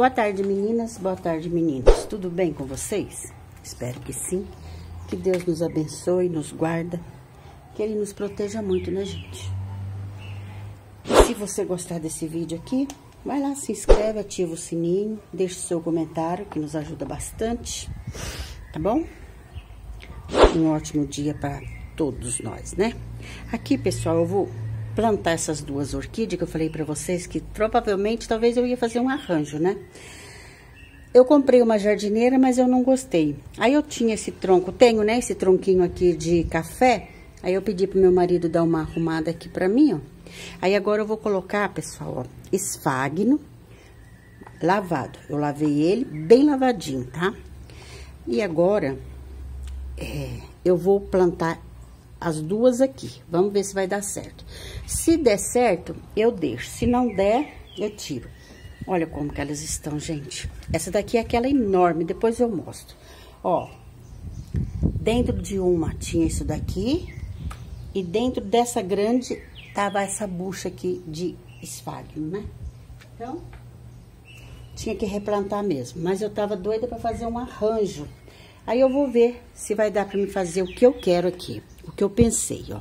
Boa tarde, meninas. Boa tarde, meninos. Tudo bem com vocês? Espero que sim. Que Deus nos abençoe, nos guarda. Que Ele nos proteja muito, né, gente? E se você gostar desse vídeo aqui, vai lá, se inscreve, ativa o sininho, deixe seu comentário, que nos ajuda bastante. Tá bom? Um ótimo dia para todos nós, né? Aqui, pessoal, eu vou plantar essas duas orquídeas que eu falei para vocês que provavelmente talvez eu ia fazer um arranjo, né? Eu comprei uma jardineira, mas eu não gostei. Aí eu tinha esse tronco, tenho, né, esse tronquinho aqui de café. Aí eu pedi pro meu marido dar uma arrumada aqui pra mim, ó. Aí agora eu vou colocar, pessoal, ó, esfagno lavado. Eu lavei ele bem lavadinho, tá? E agora, é, eu vou plantar as duas aqui. Vamos ver se vai dar certo. Se der certo, eu deixo. Se não der, eu tiro. Olha como que elas estão, gente. Essa daqui é aquela enorme, depois eu mostro. Ó, dentro de uma tinha isso daqui. E dentro dessa grande tava essa bucha aqui de esfagno, né? Então, tinha que replantar mesmo. Mas eu tava doida pra fazer um arranjo. Aí eu vou ver se vai dar pra me fazer o que eu quero aqui o que eu pensei, ó.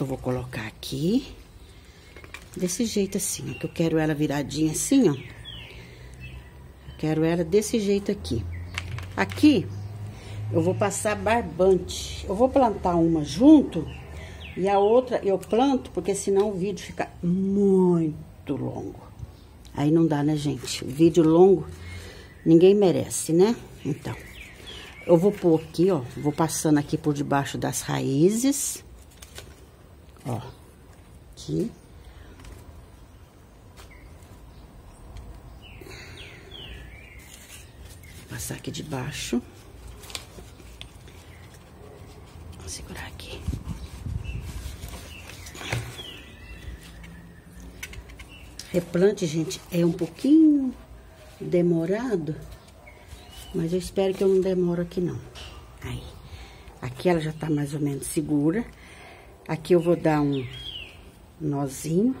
Eu vou colocar aqui, desse jeito assim, ó, que eu quero ela viradinha assim, ó. Eu quero ela desse jeito aqui. Aqui, eu vou passar barbante. Eu vou plantar uma junto e a outra eu planto, porque senão o vídeo fica muito longo. Aí não dá, né, gente? Vídeo longo, ninguém merece, né? Então... Eu vou pôr aqui, ó, vou passando aqui por debaixo das raízes. Ó, aqui. Vou passar aqui debaixo. Vou segurar aqui. Replante, gente, é um pouquinho demorado. Mas eu espero que eu não demore aqui, não. Aí. Aqui ela já tá mais ou menos segura. Aqui eu vou dar um nozinho.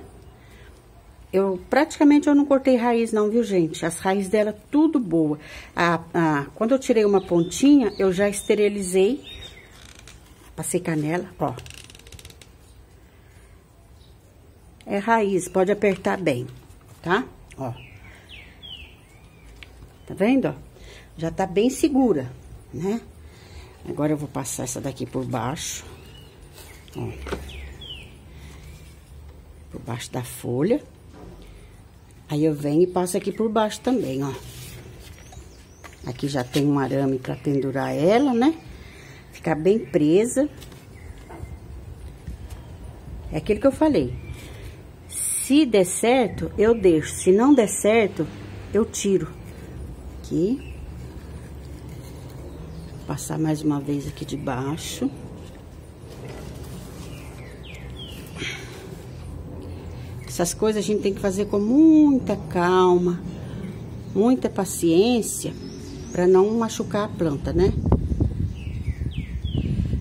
Eu, praticamente, eu não cortei raiz não, viu, gente? As raízes dela, tudo boa. A, a, quando eu tirei uma pontinha, eu já esterilizei. Passei canela, ó. É raiz, pode apertar bem, tá? Ó. Tá vendo, ó? Já tá bem segura, né? Agora eu vou passar essa daqui por baixo, ó. Por baixo da folha. Aí eu venho e passo aqui por baixo também, ó. Aqui já tem um arame pra pendurar ela, né? Ficar bem presa. É aquilo que eu falei. Se der certo, eu deixo. Se não der certo, eu tiro. Aqui. Passar mais uma vez aqui de baixo. Essas coisas a gente tem que fazer com muita calma, muita paciência, para não machucar a planta, né?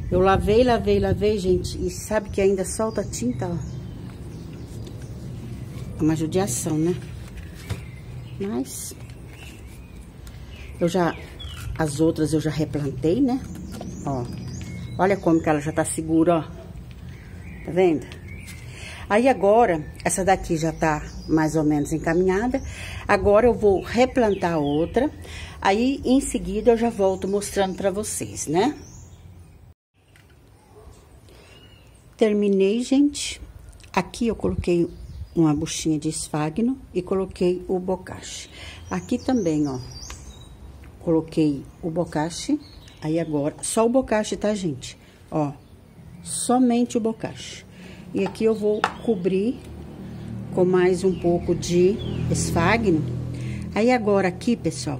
Eu lavei, lavei, lavei, gente, e sabe que ainda solta tinta, ó. É uma judiação, né? Mas... Eu já as outras eu já replantei, né? Ó. Olha como que ela já tá segura, ó. Tá vendo? Aí agora, essa daqui já tá mais ou menos encaminhada. Agora eu vou replantar outra. Aí, em seguida, eu já volto mostrando pra vocês, né? Terminei, gente. Aqui eu coloquei uma buchinha de esfagno e coloquei o bocache. Aqui também, ó, Coloquei o bocache, aí agora, só o bocache, tá, gente? Ó, somente o bocache. E aqui eu vou cobrir com mais um pouco de esfagno. Aí agora aqui, pessoal,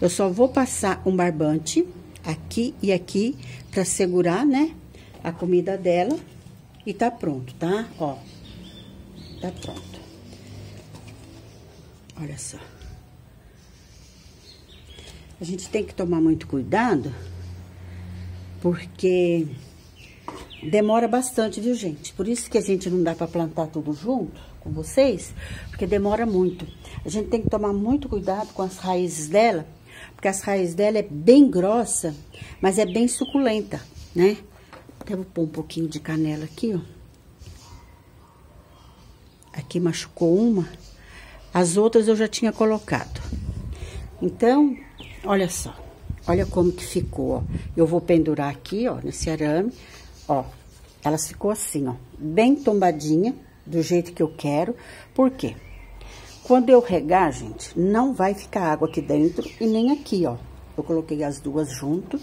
eu só vou passar um barbante aqui e aqui pra segurar, né, a comida dela. E tá pronto, tá? Ó, tá pronto. Olha só. A gente tem que tomar muito cuidado, porque demora bastante, viu, gente? Por isso que a gente não dá para plantar tudo junto. com vocês, porque demora muito. A gente tem que tomar muito cuidado com as raízes dela, porque as raízes dela é bem grossa, mas é bem suculenta, né? Até vou pôr um pouquinho de canela aqui, ó. Aqui machucou uma, as outras eu já tinha colocado. Então, olha só, olha como que ficou, ó. Eu vou pendurar aqui, ó, nesse arame, ó. Elas ficou assim, ó, bem tombadinha, do jeito que eu quero. Por quê? Quando eu regar, gente, não vai ficar água aqui dentro e nem aqui, ó. Eu coloquei as duas junto.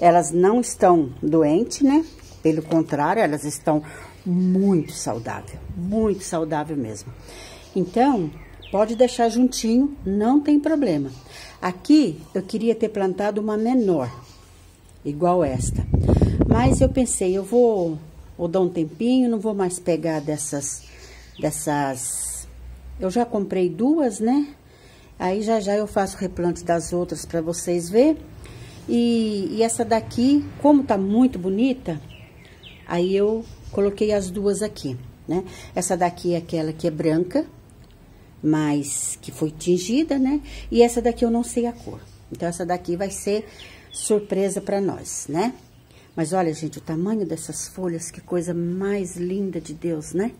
Elas não estão doentes, né? Pelo contrário, elas estão muito saudável, muito saudável mesmo. Então, pode deixar juntinho, não tem problema. Aqui, eu queria ter plantado uma menor, igual esta. Mas eu pensei, eu vou, vou dar um tempinho, não vou mais pegar dessas, dessas eu já comprei duas, né? Aí já já eu faço replante das outras para vocês ver. E, e, essa daqui, como tá muito bonita, aí eu coloquei as duas aqui, né? Essa daqui é aquela que é branca, mas que foi tingida, né? E essa daqui eu não sei a cor. Então, essa daqui vai ser surpresa para nós, né? Mas olha, gente, o tamanho dessas folhas, que coisa mais linda de Deus, né?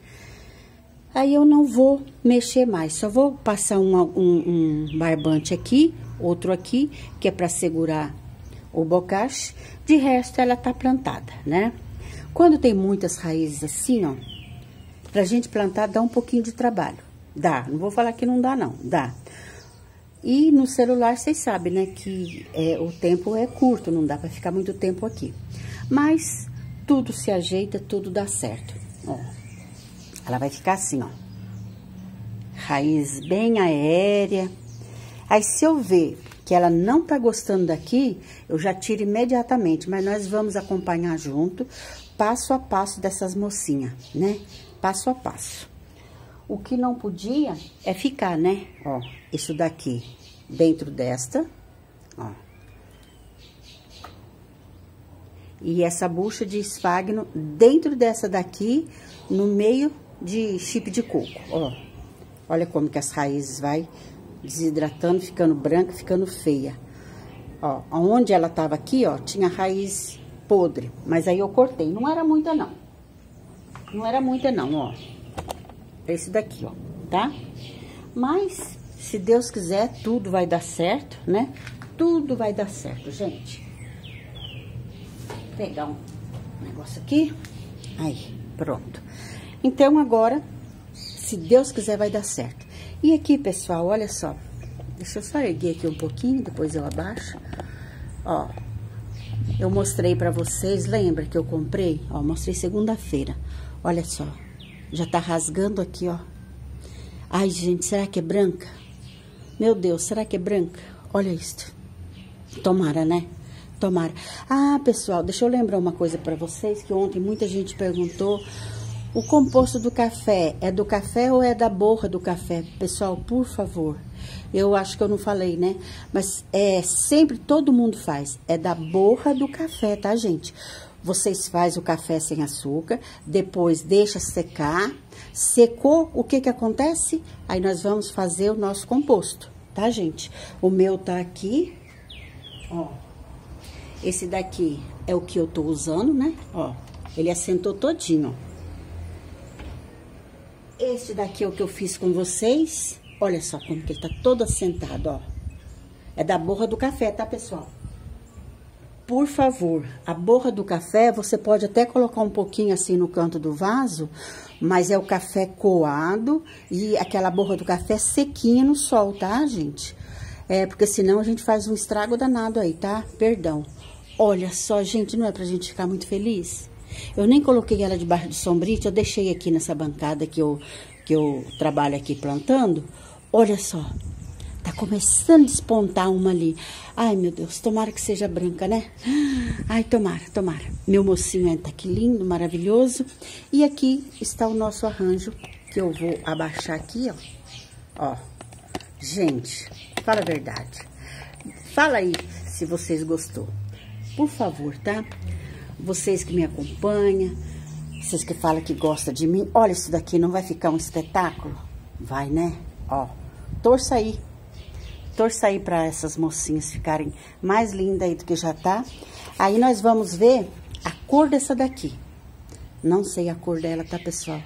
Aí eu não vou mexer mais, só vou passar um, um, um barbante aqui, outro aqui, que é para segurar o bocache. De resto, ela tá plantada, né? Quando tem muitas raízes assim, ó, pra gente plantar dá um pouquinho de trabalho. Dá, não vou falar que não dá, não, dá. E no celular, vocês sabem, né, que é, o tempo é curto, não dá para ficar muito tempo aqui. Mas tudo se ajeita, tudo dá certo, ó. Ela vai ficar assim, ó. Raiz bem aérea. Aí, se eu ver que ela não tá gostando daqui, eu já tiro imediatamente. Mas nós vamos acompanhar junto, passo a passo dessas mocinhas, né? Passo a passo. O que não podia é ficar, né? Ó, isso daqui dentro desta, ó. E essa bucha de esfagno dentro dessa daqui, no meio de chip de coco, ó. Olha como que as raízes vai desidratando, ficando branca, ficando feia. Ó, onde ela tava aqui, ó, tinha raiz podre, mas aí eu cortei. Não era muita, não. Não era muita, não, ó. Esse daqui, ó, tá? Mas, se Deus quiser, tudo vai dar certo, né? Tudo vai dar certo, gente. Vou pegar um negócio aqui. Aí, pronto. Então, agora, se Deus quiser, vai dar certo. E aqui, pessoal, olha só. Deixa eu só erguer aqui um pouquinho, depois eu abaixo. Ó, eu mostrei pra vocês, lembra que eu comprei? Ó, mostrei segunda-feira. Olha só, já tá rasgando aqui, ó. Ai, gente, será que é branca? Meu Deus, será que é branca? Olha isto. Tomara, né? Tomara. Ah, pessoal, deixa eu lembrar uma coisa pra vocês, que ontem muita gente perguntou o composto do café é do café ou é da borra do café? Pessoal, por favor. Eu acho que eu não falei, né? Mas é sempre todo mundo faz. É da borra do café, tá, gente? Vocês faz o café sem açúcar, depois deixa secar. Secou, o que que acontece? Aí nós vamos fazer o nosso composto, tá, gente? O meu tá aqui, ó. Esse daqui é o que eu tô usando, né? Ó, ele assentou todinho, ó. Este daqui é o que eu fiz com vocês. Olha só como que ele tá todo assentado, ó. É da borra do café, tá, pessoal? Por favor, a borra do café, você pode até colocar um pouquinho assim no canto do vaso, mas é o café coado e aquela borra do café sequinha no sol, tá, gente? É, porque senão a gente faz um estrago danado aí, tá? Perdão. Olha só, gente, não é pra gente ficar muito feliz? Eu nem coloquei ela debaixo do sombrite, eu deixei aqui nessa bancada que eu, que eu trabalho aqui plantando. Olha só, tá começando a despontar uma ali. Ai, meu Deus, tomara que seja branca, né? Ai, tomara, tomara. Meu mocinho tá aqui lindo, maravilhoso. E aqui está o nosso arranjo, que eu vou abaixar aqui, ó. Ó, gente, fala a verdade. Fala aí se vocês gostou. Por favor, tá? vocês que me acompanham. Vocês que falam que gostam de mim, olha isso daqui, não vai ficar um espetáculo? Vai, né? Ó, torça aí. Torça aí pra essas mocinhas ficarem mais lindas aí do que já tá. Aí nós vamos ver a cor dessa daqui. Não sei a cor dela, tá, pessoal?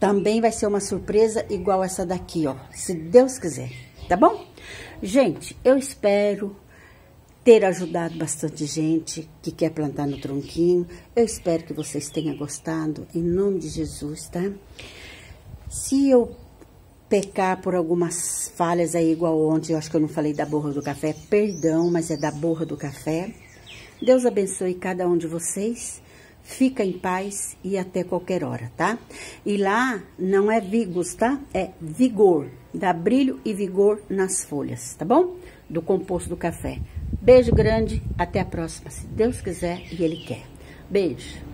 Também vai ser uma surpresa igual essa daqui, ó. Se Deus quiser, tá bom? Gente, eu espero ter ajudado bastante gente que quer plantar no tronquinho. Eu espero que vocês tenham gostado, em nome de Jesus, tá? Se eu pecar por algumas falhas aí, igual ontem, eu acho que eu não falei da borra do café, perdão, mas é da borra do café. Deus abençoe cada um de vocês. Fica em paz e até qualquer hora, tá? E lá não é vigos, tá? É vigor. Dá brilho e vigor nas folhas, tá bom? Do composto do café. Beijo grande, até a próxima, se Deus quiser e Ele quer. Beijo.